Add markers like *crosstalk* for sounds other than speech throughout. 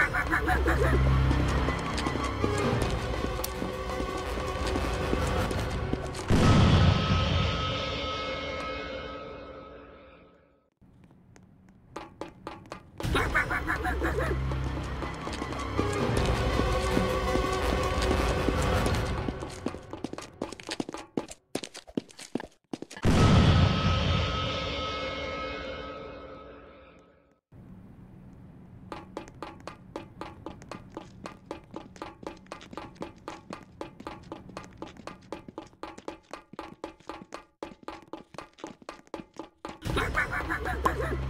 Ha ha ha pa, pa, pa, pa, pa, pa.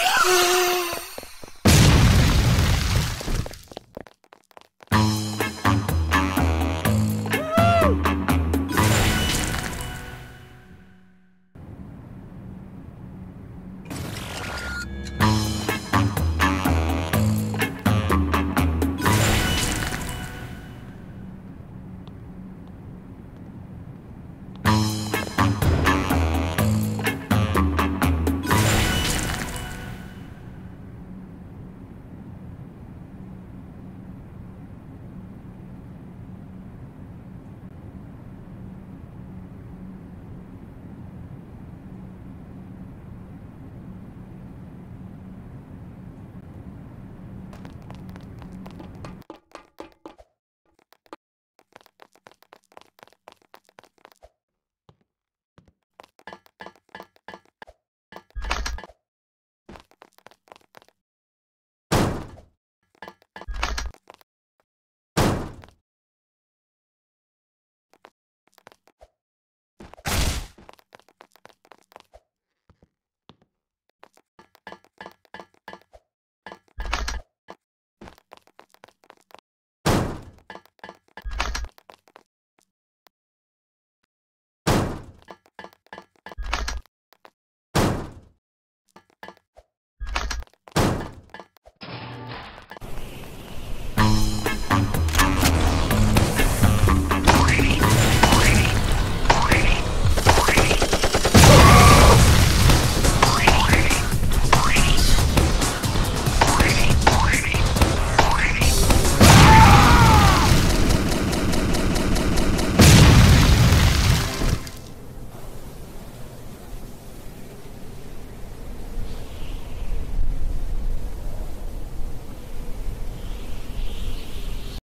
Yeah. *laughs*